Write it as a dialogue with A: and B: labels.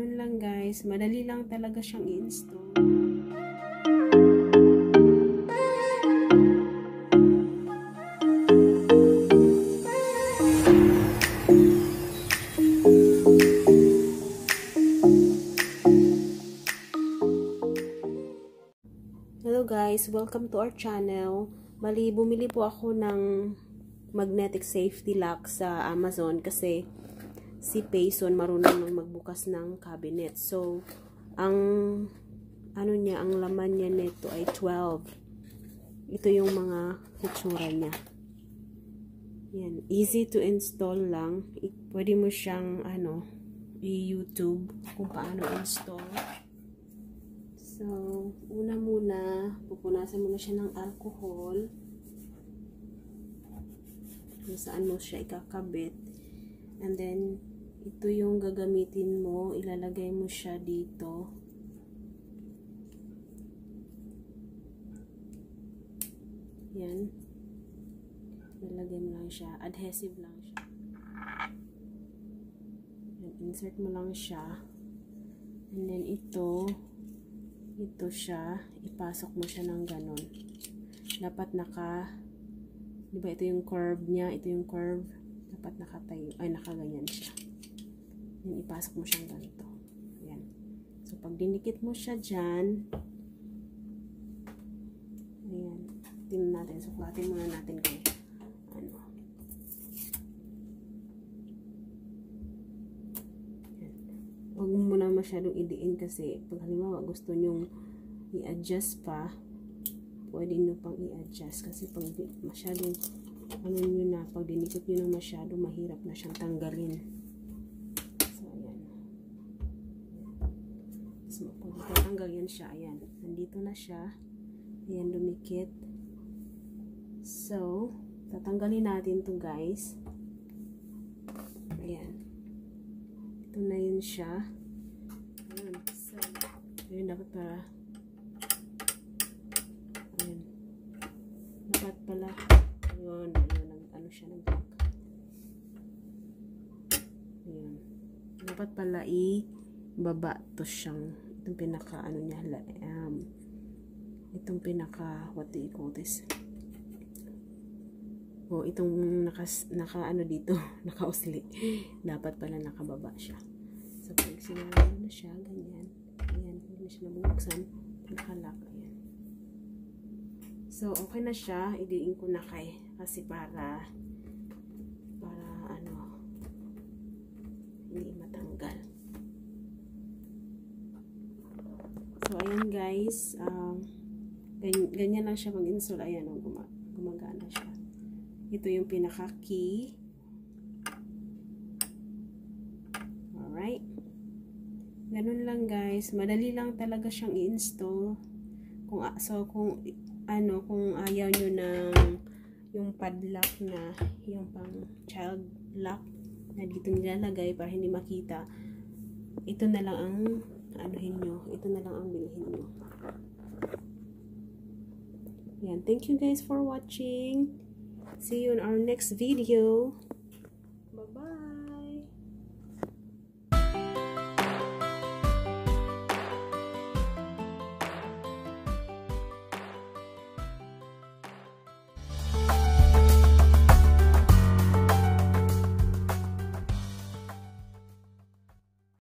A: Ganun lang guys. Madali lang talaga siyang i-install. Hello guys, welcome to our channel. Mali, bumili po ako ng magnetic safety lock sa Amazon kasi si Payson marunong nang magbukas ng cabinet. So, ang ano niya, ang laman niya nito ay 12. Ito yung mga hitsura niya. Yan, easy to install lang. Pwede mo siyang ano, i-YouTube kung paano install. So, una muna, pupunasan muna siya ng alcohol. Kung saan mo siya ikakabit. And then, ito yung gagamitin mo. Ilalagay mo siya dito. Yan. Ilalagay mo lang siya. Adhesive lang siya. Yan, insert mo lang siya. And then, ito, ito siya, ipasok mo siya ng ganon. Dapat naka, di ba ito yung curve niya, ito yung curve, dapat nakatayo, ay nakaganyan siya. Yan, ipasok mo siyang ganito. Yan. So, pag dinikit mo siya dyan, ayan, tingnan natin, suklatin muna natin kung ano. Huwag mo muna masyadong idiin kasi pag halimbawa gusto nyong i-adjust pa, pwede nyo pang i-adjust kasi pag masyadong ano nyo na, pag dinikot nyo na masyado, mahirap na siyang tanggalin. So, ayan. So, pag tatanggal yan siya, ayan. Nandito na siya. Ayan, dumikit. So, tatanggalin natin to guys. Ayan. Ito na yun siya. Ayan. So, yun dapat para ayan. Dapat pala yun, ayun, ano siya ng black. Ayan. Dapat pala i-baba to siyang itong pinaka ano niya um, itong pinaka what do you call this? O itong naka, naka ano dito naka-usli dapat pala nakababa siya. So pag sinara na siya ganyan. Ayan hindi na siya nabubuksan. Nakalock ayan. So okay na siya. Idiin ko na kay kasi para ano hindi matanggal so ayan guys um, ganyan, ganyan lang siya mag-install. Ayan oh, guma gumagana siya. Ito yung pinaka key alright. Ganun lang guys. Madali lang talaga siyang i-install. Kung so kung ano kung ayaw nyo ng yung padlock na yung pang child lock na dito nilalagay para hindi makita ito na lang ang anuhin nyo. Ito na lang ang bilhin nyo. Yan. Thank you guys for watching. See you in our next video. Bye bye